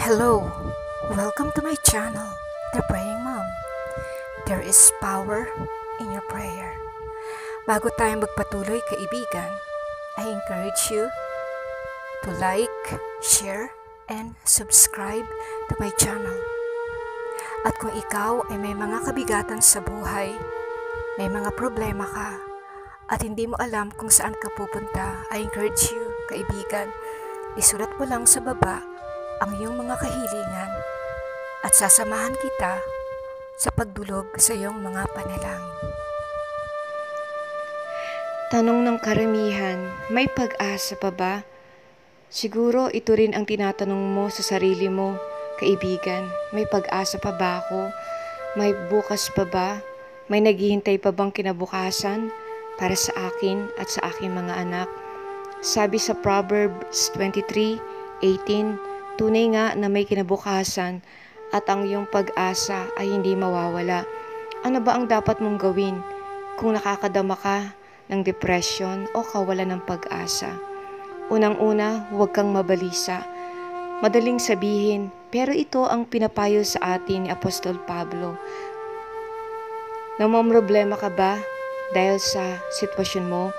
Hello, welcome to my channel, The Praying Mom. There is power in your prayer. Bago tayo magpatuloy, kaibigan, I encourage you to like, share, and subscribe to my channel. At kung ikaw ay may mga kabigatan sa buhay, may mga problema ka, at hindi mo alam kung saan ka pupunta, I encourage you, kaibigan, isulat mo lang sa baba ang iyong mga kahilingan at sasamahan kita sa pagdulog sa iyong mga panalangin. Tanong ng karamihan, may pag-asa pa ba? Siguro ito rin ang tinatanong mo sa sarili mo, kaibigan. May pag-asa pa ba ako? May bukas pa ba? May naghihintay pa bang kinabukasan para sa akin at sa aking mga anak? Sabi sa Proverbs 23:18, Tunay nga na may kinabukasan at ang iyong pag-asa ay hindi mawawala. Ano ba ang dapat mong gawin kung nakakadama ka ng depression o kawalan ng pag-asa? Unang-una, huwag kang mabalisa. Madaling sabihin, pero ito ang pinapayo sa atin ni Apostol Pablo. problema ka ba dahil sa sitwasyon mo?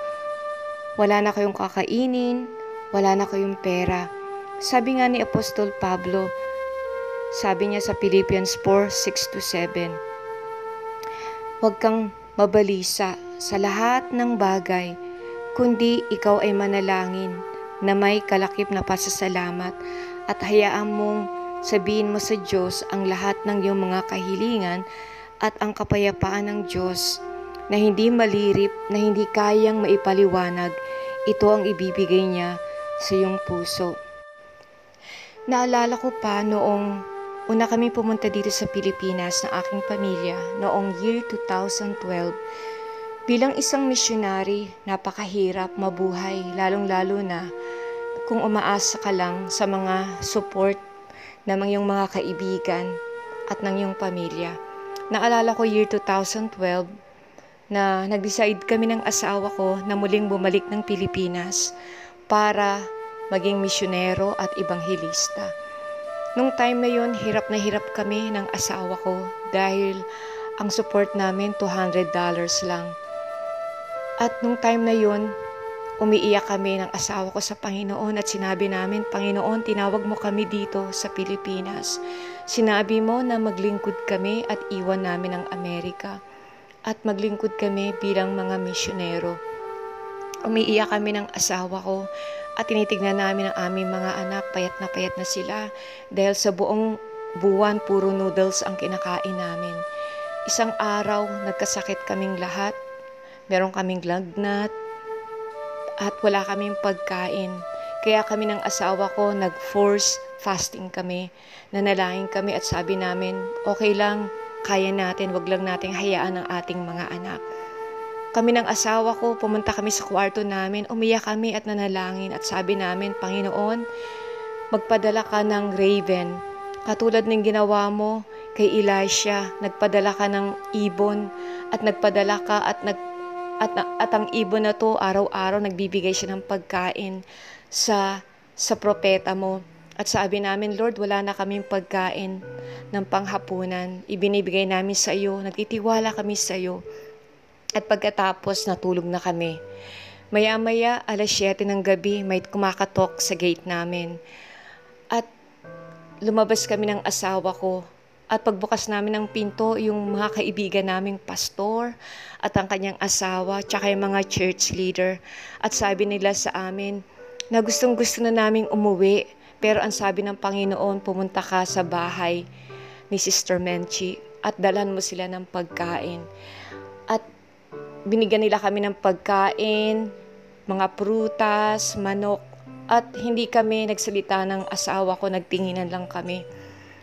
Wala na kayong kakainin, wala na kayong pera sabi nga ni Apostol Pablo, sabi niya sa Philippians 4, 6-7, Huwag kang mabalisa sa lahat ng bagay, kundi ikaw ay manalangin na may kalakip na pasasalamat at hayaan mong sabihin mo sa Diyos ang lahat ng iyong mga kahilingan at ang kapayapaan ng Diyos na hindi malirip, na hindi kayang maipaliwanag, ito ang ibibigay niya sa iyong puso. Naalala ko pa noong una kami pumunta dito sa Pilipinas ng aking pamilya noong year 2012. Bilang isang missionary, napakahirap mabuhay, lalong-lalo na kung umaasa ka lang sa mga support ng iyong mga kaibigan at ng iyong pamilya. Naalala ko year 2012 na nag-decide kami ng asawa ko na muling bumalik ng Pilipinas para maging misyonero at ibanghilista. Nung time na yun, hirap na hirap kami ng asawa ko dahil ang support namin $200 lang. At nung time na yun, umiiyak kami ng asawa ko sa Panginoon at sinabi namin, Panginoon, tinawag mo kami dito sa Pilipinas. Sinabi mo na maglingkod kami at iwan namin ang Amerika at maglingkod kami bilang mga misyonero. Umiiyak kami ng asawa ko at tinitignan namin ang aming mga anak, payat na payat na sila dahil sa buong buwan puro noodles ang kinakain namin. Isang araw, nagkasakit kaming lahat. Meron kaming lagnat at wala kaming pagkain. Kaya kami ng asawa ko nag-force fasting kami. Nanalangin kami at sabi namin, okay lang, kaya natin, wag lang nating hayaan ang ating mga anak. Kami ng asawa ko, pumunta kami sa kwarto namin, umiyak kami at nanalangin at sabi namin, Panginoon, magpadala ka ng raven. Katulad ng ginawa mo kay Elisha, nagpadala ka ng ibon at nagpadala ka at nag at, at ang ibon na to araw-araw nagbibigay siya ng pagkain sa sa propeta mo. At sabi namin, Lord, wala na kaming pagkain ng panghapunan. Ibinibigay namin sa iyo. Nagtitiwala kami sa iyo. At pagkatapos natulog na kami. Maya-maya, alas 7 ng gabi, may kumakatok sa gate namin. At lumabas kami ng asawa ko. At pagbukas namin ng pinto, yung mga kaibigan naming pastor at ang kanyang asawa, tsaka yung mga church leader. At sabi nila sa amin na gustong gusto na naming umuwi. Pero ang sabi ng Panginoon, pumunta ka sa bahay ni Sister Menchi at dalan mo sila ng pagkain. At binigyan nila kami ng pagkain, mga prutas, manok, at hindi kami nagsalita ng asawa ko, nagtinginan lang kami.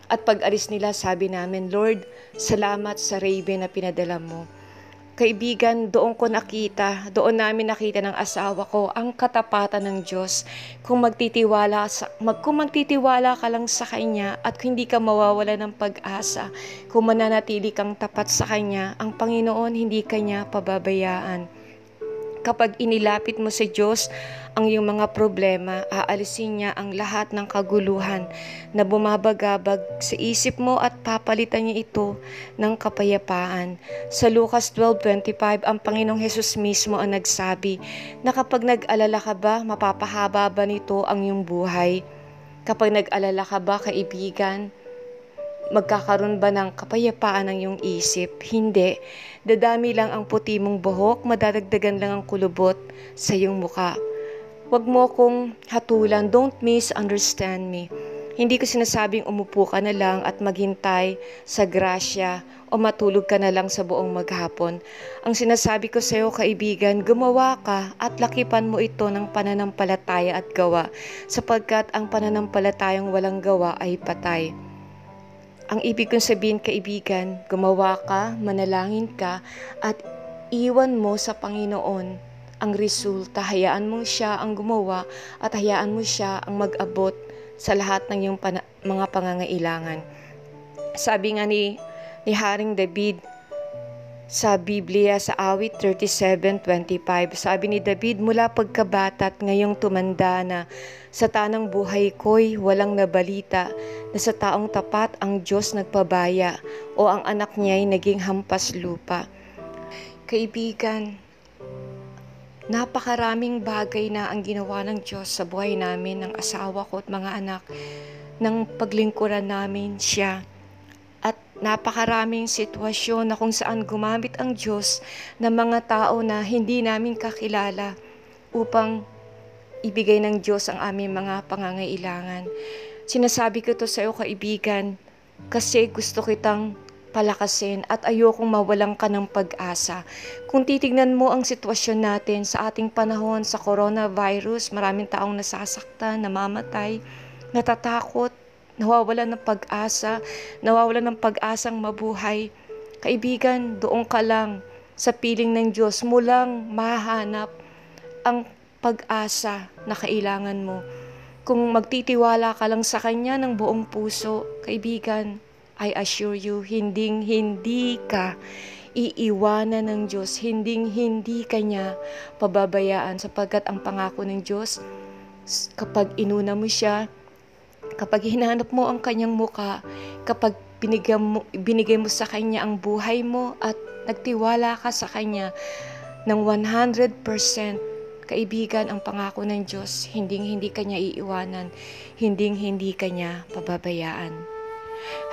At pag alis nila, sabi namin, Lord, salamat sa raven na pinadala mo. Kaibigan, doon ko nakita, doon namin nakita ng asawa ko ang katapatan ng Diyos. Kung magtitiwala, sa, mag, kung magtitiwala ka lang sa Kanya at hindi ka mawawala ng pag-asa, kung mananatili kang tapat sa Kanya, ang Panginoon hindi Kanya pababayaan. Kapag inilapit mo sa Diyos ang iyong mga problema, aalisin niya ang lahat ng kaguluhan na bumabagabag sa isip mo at papalitan niya ito ng kapayapaan. Sa Lucas 12.25, ang Panginoong Hesus mismo ang nagsabi na kapag nag-alala ka ba, mapapahaba ba nito ang iyong buhay? Kapag nag-alala ka ba, kaibigan, magkakaroon ba ng kapayapaan ang iyong isip? Hindi. Dadami lang ang puti mong buhok, madadagdagan lang ang kulubot sa iyong muka. Huwag mo kong hatulan, don't misunderstand me. Hindi ko sinasabing umupo ka na lang at maghintay sa grasya o matulog ka na lang sa buong maghapon. Ang sinasabi ko sa iyo, kaibigan, gumawa ka at lakipan mo ito ng pananampalataya at gawa sapagkat ang pananampalatayang walang gawa ay patay. Ang ibig kong sabihin, kaibigan, gumawa ka, manalangin ka, at iwan mo sa Panginoon ang resulta. Hayaan mo siya ang gumawa at hayaan mo siya ang mag-abot sa lahat ng iyong mga pangangailangan. Sabi nga ni, ni Haring David sa Biblia sa awit 37.25, sabi ni David, mula pagkabata at ngayong tumanda na, sa tanang buhay ko'y walang nabalita na sa taong tapat ang Diyos nagpabaya o ang anak niya'y naging hampas lupa. Kaibigan, Napakaraming bagay na ang ginawa ng Diyos sa buhay namin, ng asawa ko at mga anak, ng paglingkuran namin siya. Napakaraming sitwasyon na kung saan gumamit ang Diyos ng mga tao na hindi namin kakilala upang ibigay ng Diyos ang aming mga pangangailangan. Sinasabi ko to sa iyo kaibigan kasi gusto kitang palakasin at ayokong mawalan ka ng pag-asa. Kung titignan mo ang sitwasyon natin sa ating panahon sa coronavirus, maraming taong nasasaktan, namamatay, natatakot, nawawalan ng pag-asa, nawawalan ng pag-asang mabuhay. Kaibigan, doon ka lang sa piling ng Diyos mo lang mahanap ang pag-asa na kailangan mo. Kung magtitiwala ka lang sa Kanya ng buong puso, kaibigan, I assure you, hinding hindi ka iiwanan ng Diyos, hinding hindi ka niya pababayaan sapagkat ang pangako ng Diyos, kapag inuna mo siya, kapag hinanap mo ang kanyang muka, kapag binigay mo, binigay mo sa kanya ang buhay mo at nagtiwala ka sa kanya ng 100%, kaibigan ang pangako ng Diyos, hinding hindi kanya iiwanan, hinding hindi kanya pababayaan.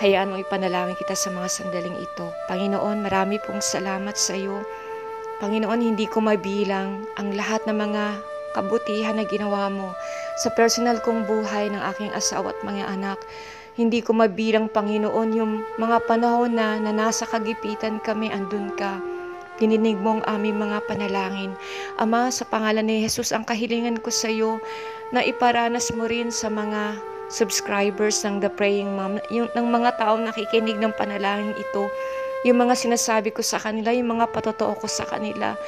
Hayaan mo ipanalangin kita sa mga sandaling ito. Panginoon, marami pong salamat sa iyo. Panginoon, hindi ko mabilang ang lahat ng mga kabutihan na ginawa mo sa personal kong buhay ng aking asawa at mga anak. Hindi ko mabilang, Panginoon, yung mga panahon na, na nasa kagipitan kami, andun ka. Dininig mo ang aming mga panalangin. Ama, sa pangalan ni Jesus, ang kahilingan ko sa iyo na iparanas mo rin sa mga subscribers ng The Praying Mom, yung, ng mga taong nakikinig ng panalangin ito, yung mga sinasabi ko sa kanila, yung mga patotoo ko sa kanila,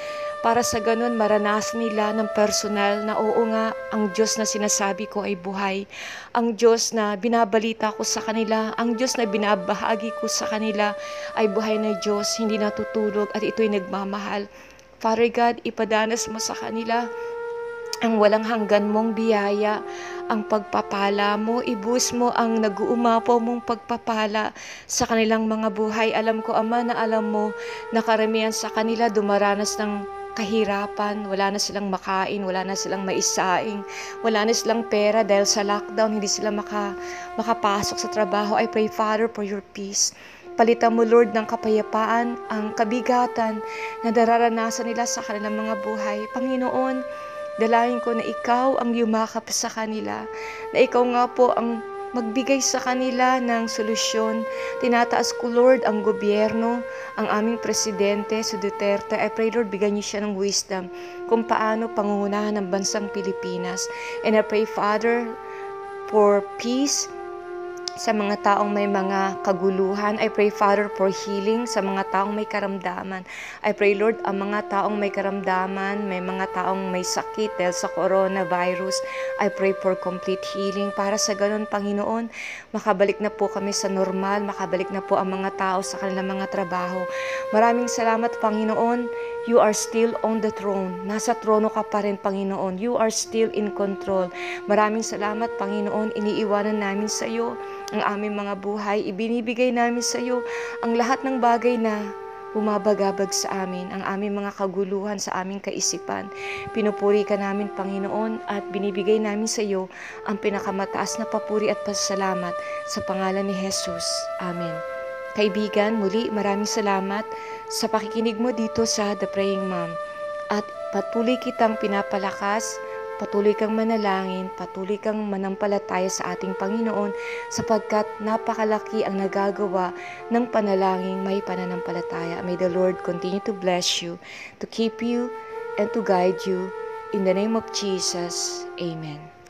para sa ganun maranasan nila ng personal na oo nga, ang Diyos na sinasabi ko ay buhay. Ang Diyos na binabalita ko sa kanila, ang Diyos na binabahagi ko sa kanila ay buhay na Diyos, hindi natutulog at ito'y nagmamahal. Father God, ipadanas mo sa kanila ang walang hanggan mong biyaya, ang pagpapala mo, ibus mo ang nag-uumapaw mong pagpapala sa kanilang mga buhay. Alam ko, Ama, na alam mo na karamihan sa kanila dumaranas ng kahirapan, wala na silang makain, wala na silang maisaing, wala na silang pera dahil sa lockdown, hindi sila maka, makapasok sa trabaho. I pray, Father, for your peace. Palitan mo, Lord, ng kapayapaan, ang kabigatan na dararanasan nila sa kanilang mga buhay. Panginoon, Dalahin ko na ikaw ang yumakap sa kanila, na ikaw nga po ang magbigay sa kanila ng solusyon. Tinataas ko, Lord, ang gobyerno, ang aming presidente, si Duterte. I pray, Lord, bigyan niyo siya ng wisdom kung paano pangungunahan ng bansang Pilipinas. And I pray, Father, for peace sa mga taong may mga kaguluhan. I pray, Father, for healing sa mga taong may karamdaman. I pray, Lord, ang mga taong may karamdaman, may mga taong may sakit dahil sa coronavirus. I pray for complete healing. Para sa ganun, Panginoon, makabalik na po kami sa normal, makabalik na po ang mga tao sa kanilang mga trabaho. Maraming salamat, Panginoon. You are still on the throne. Nasa trono ka pa rin, Panginoon. You are still in control. Maraming salamat, Panginoon. Iniiwanan namin sa iyo ang aming mga buhay. Ibinibigay namin sa iyo ang lahat ng bagay na bumabagabag sa amin, ang aming mga kaguluhan sa aming kaisipan. Pinupuri ka namin, Panginoon, at binibigay namin sa iyo ang pinakamataas na papuri at pasalamat sa pangalan ni Jesus. Amen. Kaibigan, muli maraming salamat sa pakikinig mo dito sa The Praying Mom. At patuloy kitang pinapalakas Patuloy kang manalangin, patuloy kang manampalataya sa ating Panginoon sapagkat napakalaki ang nagagawa ng panalangin may pananampalataya. May the Lord continue to bless you, to keep you, and to guide you. In the name of Jesus, Amen.